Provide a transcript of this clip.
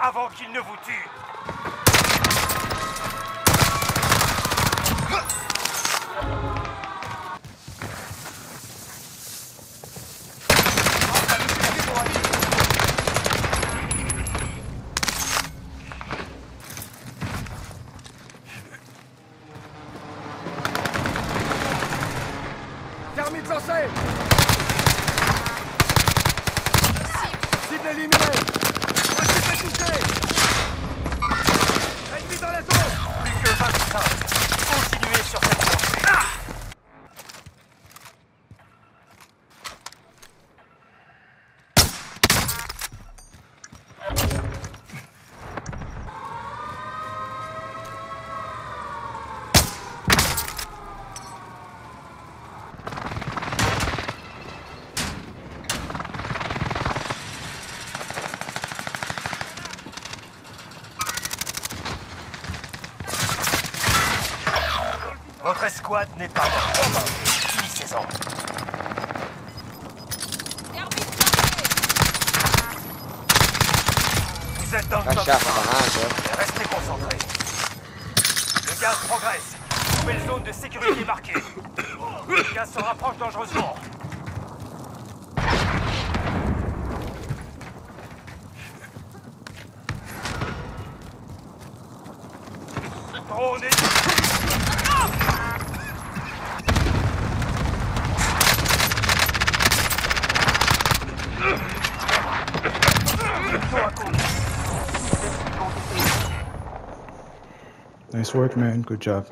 avant qu'il ne vous tue. Thermite lancé Cible éliminée Votre escouade n'est pas morte. Finissez-en. Vous êtes dans le top Cachar 5. sacanagem, Restez concentrés. Le gaz progresse. Nouvelle zone de sécurité marquée. Le gaz se rapproche dangereusement. Drone est... Nice work, man. Good job.